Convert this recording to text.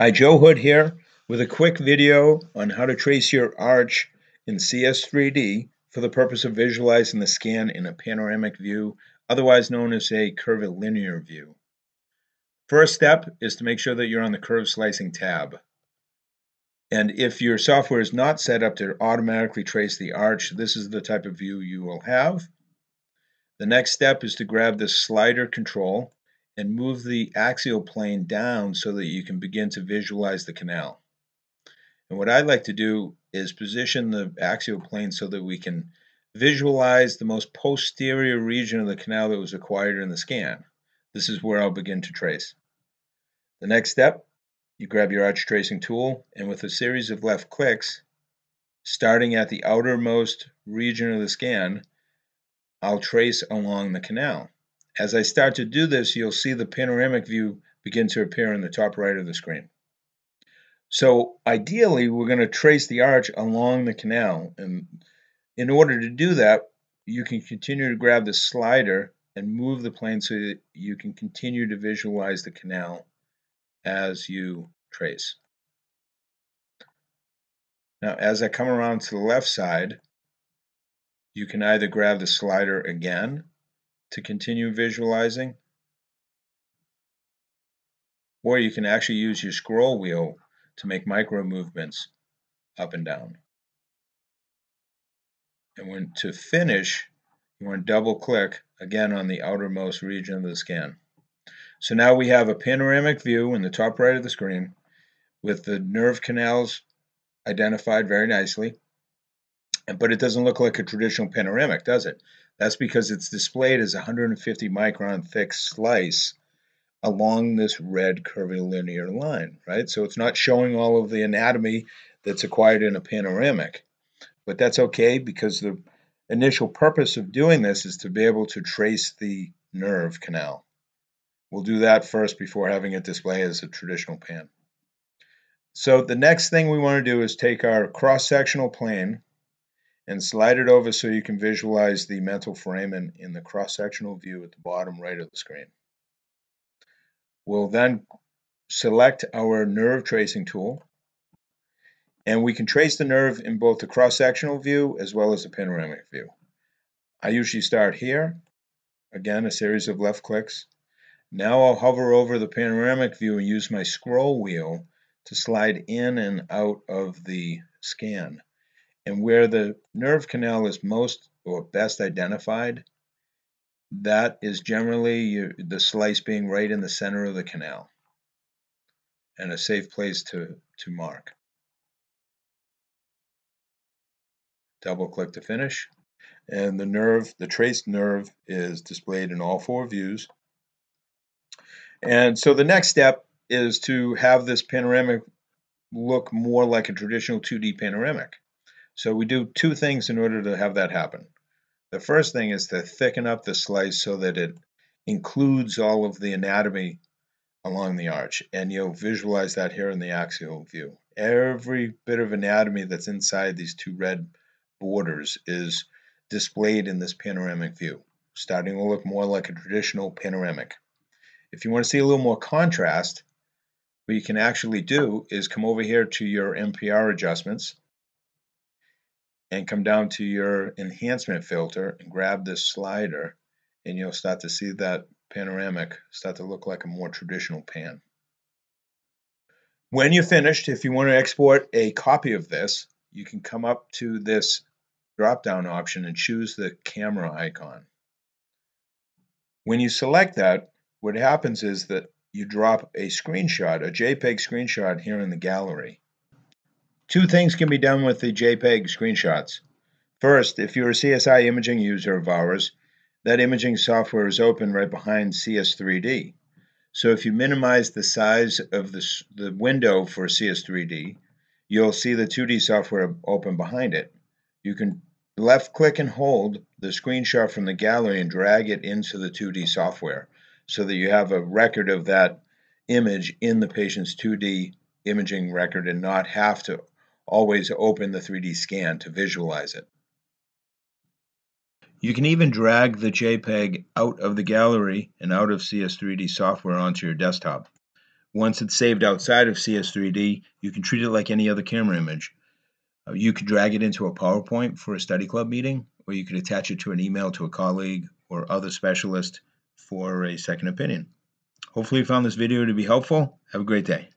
Hi, Joe Hood here with a quick video on how to trace your arch in CS3D for the purpose of visualizing the scan in a panoramic view, otherwise known as a curvilinear view. First step is to make sure that you're on the curve slicing tab. And if your software is not set up to automatically trace the arch, this is the type of view you will have. The next step is to grab the slider control and move the axial plane down so that you can begin to visualize the canal. And what I'd like to do is position the axial plane so that we can visualize the most posterior region of the canal that was acquired in the scan. This is where I'll begin to trace. The next step, you grab your arch tracing tool and with a series of left clicks, starting at the outermost region of the scan, I'll trace along the canal. As I start to do this, you'll see the panoramic view begin to appear in the top right of the screen. So ideally, we're going to trace the arch along the canal. And in order to do that, you can continue to grab the slider and move the plane so that you can continue to visualize the canal as you trace. Now, as I come around to the left side, you can either grab the slider again to continue visualizing. Or you can actually use your scroll wheel to make micro movements up and down. And when to finish, you want to double click again on the outermost region of the scan. So now we have a panoramic view in the top right of the screen with the nerve canals identified very nicely. But it doesn't look like a traditional panoramic, does it? That's because it's displayed as a 150 micron thick slice along this red curvilinear line, right? So it's not showing all of the anatomy that's acquired in a panoramic. But that's okay because the initial purpose of doing this is to be able to trace the nerve canal. We'll do that first before having it display as a traditional pan. So the next thing we want to do is take our cross-sectional plane and slide it over so you can visualize the mental foramen in the cross-sectional view at the bottom right of the screen. We'll then select our nerve tracing tool and we can trace the nerve in both the cross-sectional view as well as the panoramic view. I usually start here, again a series of left clicks. Now I'll hover over the panoramic view and use my scroll wheel to slide in and out of the scan. And where the nerve canal is most or best identified, that is generally the slice being right in the center of the canal and a safe place to, to mark. Double click to finish. And the nerve, the traced nerve is displayed in all four views. And so the next step is to have this panoramic look more like a traditional 2D panoramic. So we do two things in order to have that happen. The first thing is to thicken up the slice so that it includes all of the anatomy along the arch. And you'll visualize that here in the axial view. Every bit of anatomy that's inside these two red borders is displayed in this panoramic view, starting to look more like a traditional panoramic. If you want to see a little more contrast, what you can actually do is come over here to your MPR adjustments and come down to your enhancement filter and grab this slider and you'll start to see that panoramic start to look like a more traditional pan. When you're finished, if you want to export a copy of this, you can come up to this drop-down option and choose the camera icon. When you select that, what happens is that you drop a screenshot, a JPEG screenshot here in the gallery. Two things can be done with the JPEG screenshots. First, if you're a CS imaging user of ours, that imaging software is open right behind CS3D. So if you minimize the size of the, the window for CS3D, you'll see the 2D software open behind it. You can left click and hold the screenshot from the gallery and drag it into the 2D software so that you have a record of that image in the patient's 2D imaging record and not have to always open the 3D scan to visualize it. You can even drag the JPEG out of the gallery and out of CS3D software onto your desktop. once it's saved outside of CS3D, you can treat it like any other camera image. Uh, you could drag it into a PowerPoint for a study club meeting, or you could attach it to an email to a colleague or other specialist for a second opinion. Hopefully you found this video to be helpful. Have a great day.